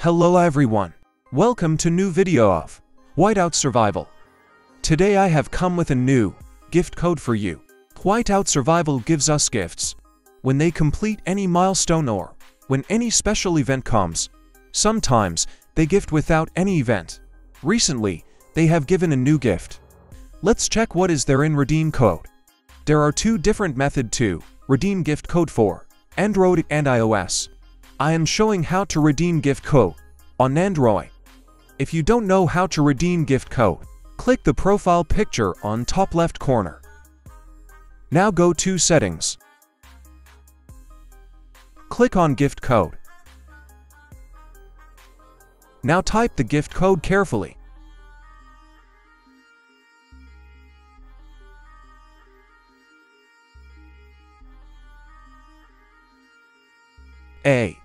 Hello everyone. Welcome to new video of Whiteout Survival. Today I have come with a new gift code for you. Whiteout Survival gives us gifts when they complete any milestone or when any special event comes. Sometimes they gift without any event. Recently, they have given a new gift. Let's check what is there in redeem code. There are two different method to redeem gift code for Android and iOS. I am showing how to redeem gift code on Android. If you don't know how to redeem gift code, click the profile picture on top left corner. Now go to Settings. Click on Gift Code. Now type the gift code carefully. A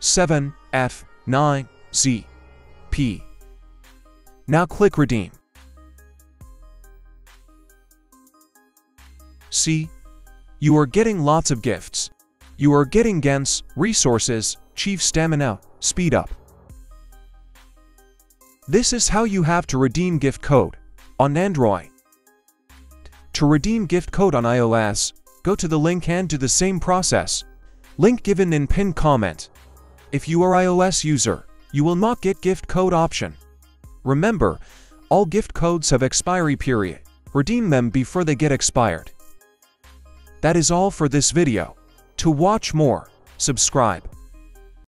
7 F 9 Z P. Now click Redeem. See? You are getting lots of gifts. You are getting Gems, resources, chief stamina, speed up. This is how you have to redeem gift code on Android. To redeem gift code on iOS, go to the link and do the same process. Link given in pinned comment. If you are iOS user, you will not get gift code option. Remember, all gift codes have expiry period. Redeem them before they get expired. That is all for this video. To watch more, subscribe.